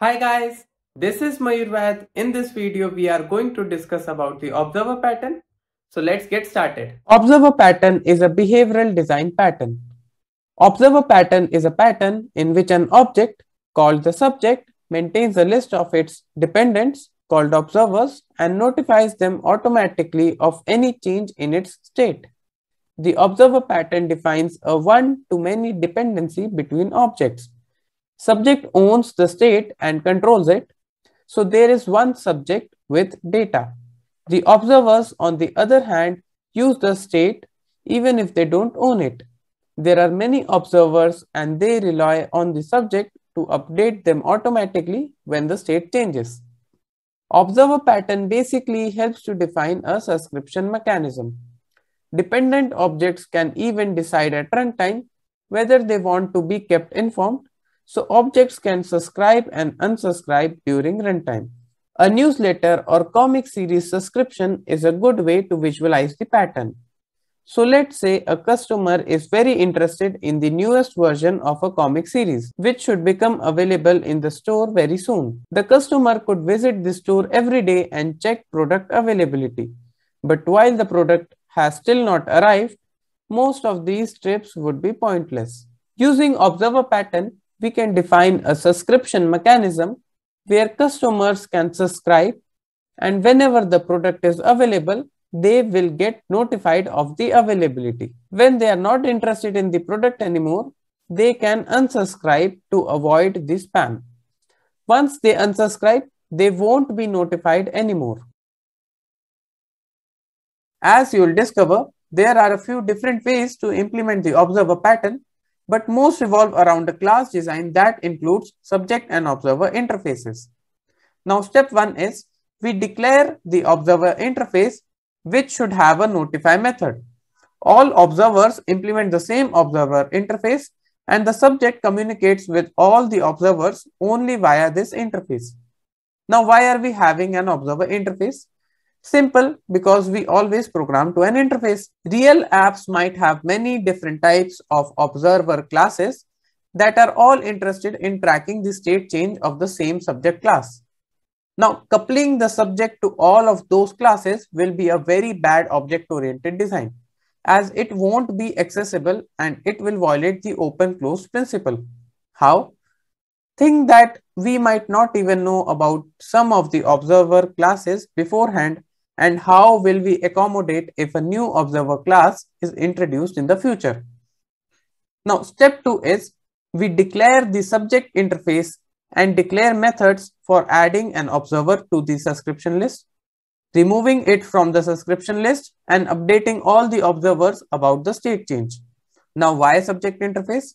Hi guys, this is Mayur Vaid. In this video, we are going to discuss about the observer pattern. So let's get started. Observer pattern is a behavioral design pattern. Observer pattern is a pattern in which an object called the subject maintains a list of its dependents called observers and notifies them automatically of any change in its state. The observer pattern defines a one-to-many dependency between objects Subject owns the state and controls it. So there is one subject with data. The observers, on the other hand, use the state even if they don't own it. There are many observers and they rely on the subject to update them automatically when the state changes. Observer pattern basically helps to define a subscription mechanism. Dependent objects can even decide at runtime whether they want to be kept informed so objects can subscribe and unsubscribe during runtime. A newsletter or comic series subscription is a good way to visualize the pattern. So let's say a customer is very interested in the newest version of a comic series, which should become available in the store very soon. The customer could visit the store every day and check product availability. But while the product has still not arrived, most of these trips would be pointless. Using observer pattern, we can define a subscription mechanism where customers can subscribe and whenever the product is available, they will get notified of the availability. When they are not interested in the product anymore, they can unsubscribe to avoid the spam. Once they unsubscribe, they won't be notified anymore. As you will discover, there are a few different ways to implement the observer pattern but most revolve around a class design that includes subject and observer interfaces. Now step 1 is we declare the observer interface which should have a notify method. All observers implement the same observer interface and the subject communicates with all the observers only via this interface. Now why are we having an observer interface? Simple because we always program to an interface. Real apps might have many different types of observer classes that are all interested in tracking the state change of the same subject class. Now, coupling the subject to all of those classes will be a very bad object-oriented design as it won't be accessible and it will violate the open-close principle. How? Think that we might not even know about some of the observer classes beforehand and how will we accommodate if a new observer class is introduced in the future. Now, step two is we declare the subject interface and declare methods for adding an observer to the subscription list, removing it from the subscription list and updating all the observers about the state change. Now, why subject interface?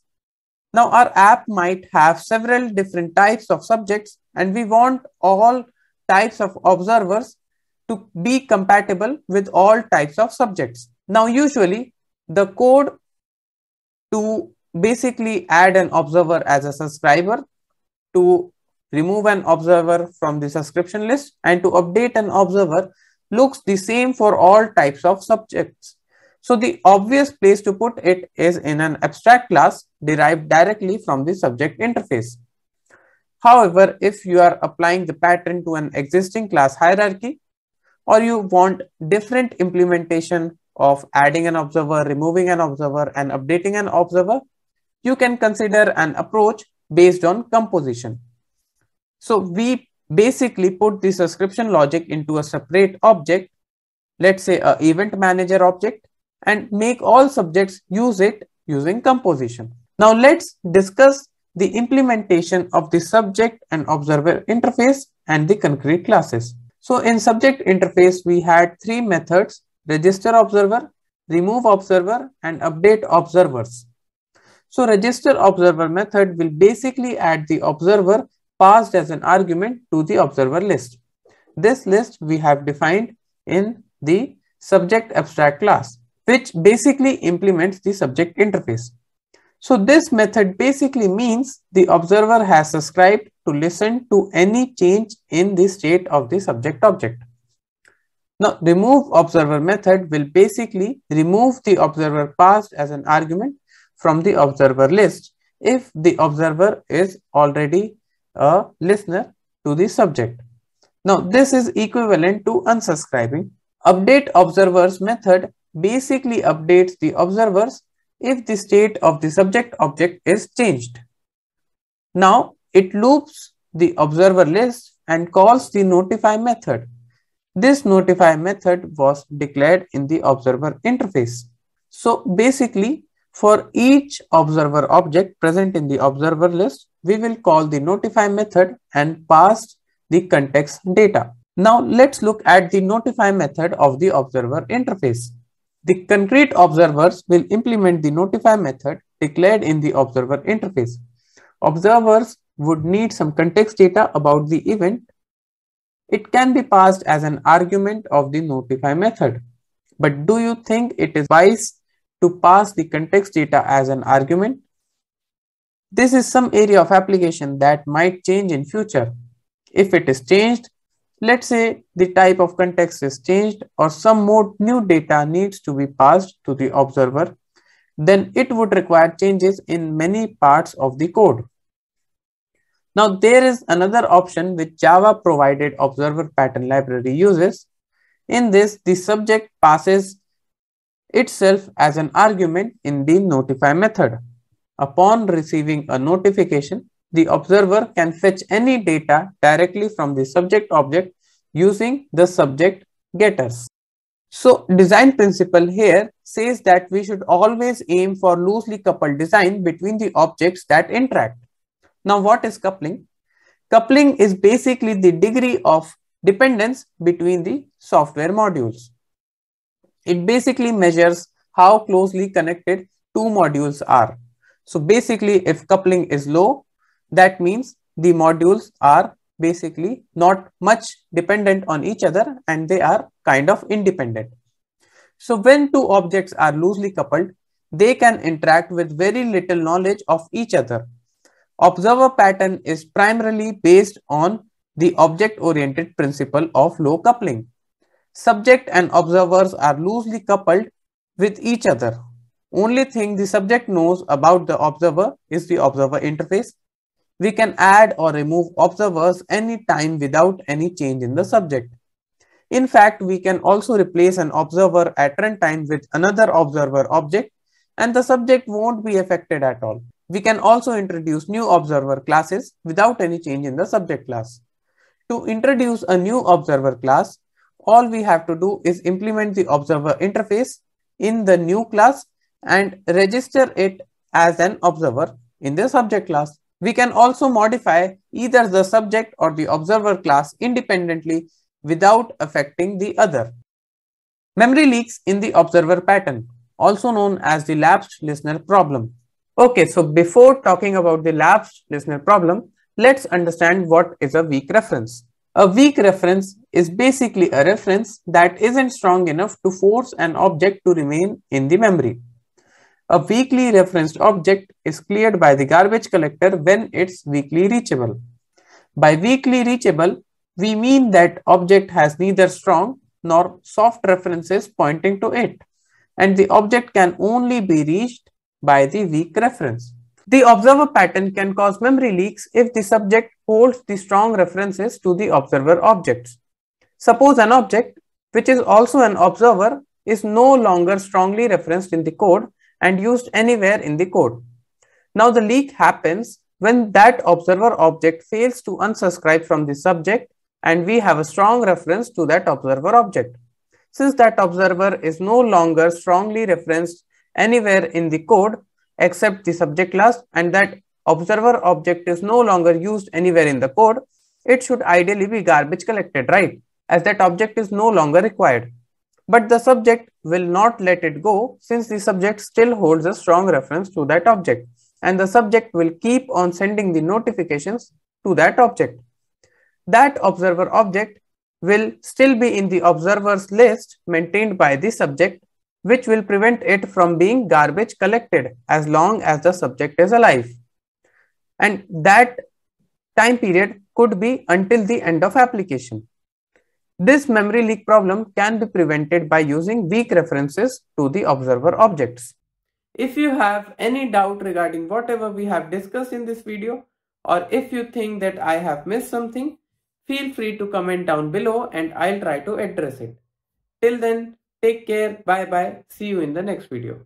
Now, our app might have several different types of subjects and we want all types of observers to be compatible with all types of subjects. Now, usually the code to basically add an observer as a subscriber, to remove an observer from the subscription list and to update an observer looks the same for all types of subjects. So the obvious place to put it is in an abstract class derived directly from the subject interface. However, if you are applying the pattern to an existing class hierarchy, or you want different implementation of adding an observer, removing an observer and updating an observer, you can consider an approach based on composition. So we basically put the subscription logic into a separate object, let's say a event manager object and make all subjects use it using composition. Now let's discuss the implementation of the subject and observer interface and the concrete classes. So in subject interface, we had three methods, register observer, remove observer and update observers. So register observer method will basically add the observer passed as an argument to the observer list. This list we have defined in the subject abstract class, which basically implements the subject interface. So this method basically means the observer has subscribed to listen to any change in the state of the subject object. Now, remove observer method will basically remove the observer passed as an argument from the observer list if the observer is already a listener to the subject. Now, this is equivalent to unsubscribing. Update observers method basically updates the observers if the state of the subject object is changed. Now, it loops the observer list and calls the notify method. This notify method was declared in the observer interface. So basically, for each observer object present in the observer list, we will call the notify method and pass the context data. Now let's look at the notify method of the observer interface. The concrete observers will implement the notify method declared in the observer interface. Observers would need some context data about the event. It can be passed as an argument of the notify method. But do you think it is wise to pass the context data as an argument? This is some area of application that might change in future. If it is changed, let's say the type of context is changed or some more new data needs to be passed to the observer, then it would require changes in many parts of the code. Now there is another option which Java provided observer pattern library uses. In this, the subject passes itself as an argument in the notify method. Upon receiving a notification, the observer can fetch any data directly from the subject object using the subject getters. So design principle here says that we should always aim for loosely coupled design between the objects that interact. Now what is coupling? Coupling is basically the degree of dependence between the software modules. It basically measures how closely connected two modules are. So basically if coupling is low, that means the modules are basically not much dependent on each other and they are kind of independent. So when two objects are loosely coupled, they can interact with very little knowledge of each other. Observer pattern is primarily based on the object-oriented principle of low coupling. Subject and observers are loosely coupled with each other. Only thing the subject knows about the observer is the observer interface. We can add or remove observers anytime without any change in the subject. In fact, we can also replace an observer at runtime with another observer object and the subject won't be affected at all. We can also introduce new observer classes without any change in the subject class. To introduce a new observer class, all we have to do is implement the observer interface in the new class and register it as an observer in the subject class. We can also modify either the subject or the observer class independently without affecting the other. Memory leaks in the observer pattern, also known as the lapsed listener problem. Okay, so before talking about the lapsed listener problem, let's understand what is a weak reference. A weak reference is basically a reference that isn't strong enough to force an object to remain in the memory. A weakly referenced object is cleared by the garbage collector when it's weakly reachable. By weakly reachable, we mean that object has neither strong nor soft references pointing to it, and the object can only be reached by the weak reference. The observer pattern can cause memory leaks if the subject holds the strong references to the observer objects. Suppose an object, which is also an observer, is no longer strongly referenced in the code and used anywhere in the code. Now the leak happens when that observer object fails to unsubscribe from the subject and we have a strong reference to that observer object. Since that observer is no longer strongly referenced anywhere in the code, except the subject class and that observer object is no longer used anywhere in the code, it should ideally be garbage collected, right? As that object is no longer required. But the subject will not let it go since the subject still holds a strong reference to that object and the subject will keep on sending the notifications to that object. That observer object will still be in the observers list maintained by the subject which will prevent it from being garbage collected as long as the subject is alive. And that time period could be until the end of application. This memory leak problem can be prevented by using weak references to the observer objects. If you have any doubt regarding whatever we have discussed in this video or if you think that I have missed something, feel free to comment down below and I'll try to address it. Till then, Take care. Bye bye. See you in the next video.